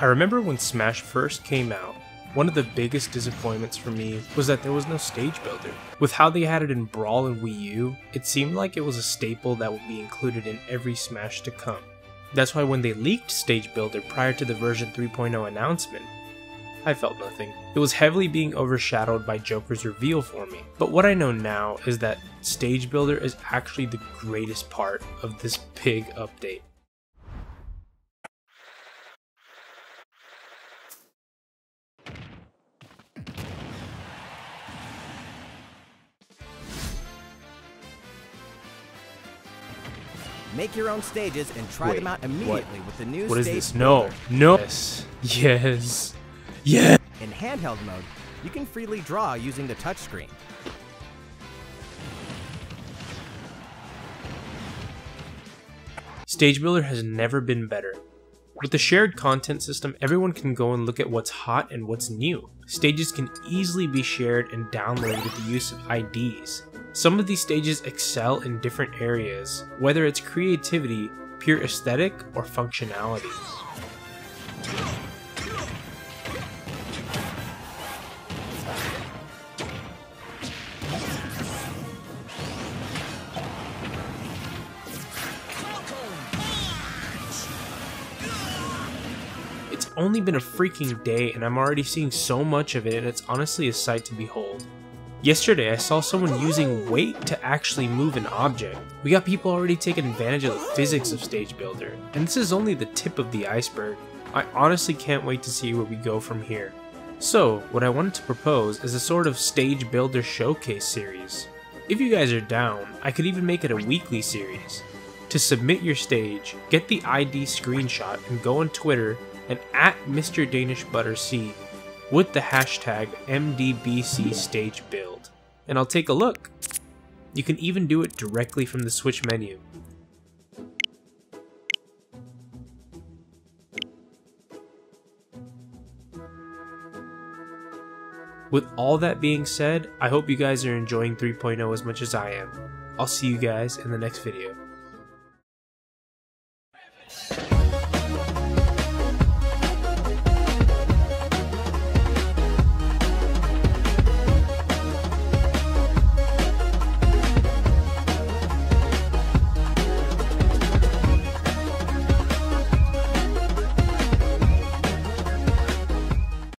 I remember when Smash first came out, one of the biggest disappointments for me was that there was no stage builder. With how they had it in Brawl and Wii U, it seemed like it was a staple that would be included in every Smash to come. That's why when they leaked Stage Builder prior to the version 3.0 announcement, I felt nothing. It was heavily being overshadowed by Joker's reveal for me. But what I know now is that Stage Builder is actually the greatest part of this big update. Make your own stages and try Wait, them out what? immediately with the new What is Stage this? No. No. Yes. Yes. Yes. In handheld mode, you can freely draw using the touchscreen. Stage Builder has never been better. With the shared content system, everyone can go and look at what's hot and what's new. Stages can easily be shared and downloaded with the use of IDs. Some of these stages excel in different areas, whether it's creativity, pure aesthetic, or functionality. Only been a freaking day and I'm already seeing so much of it and it's honestly a sight to behold. Yesterday I saw someone using weight to actually move an object. We got people already taking advantage of the physics of Stage Builder, and this is only the tip of the iceberg. I honestly can't wait to see where we go from here. So, what I wanted to propose is a sort of Stage Builder showcase series. If you guys are down, I could even make it a weekly series. To submit your stage, get the ID screenshot and go on Twitter and at Mr. Danish Butter C with the hashtag MDBC stage build. And I'll take a look. You can even do it directly from the Switch menu. With all that being said, I hope you guys are enjoying 3.0 as much as I am. I'll see you guys in the next video.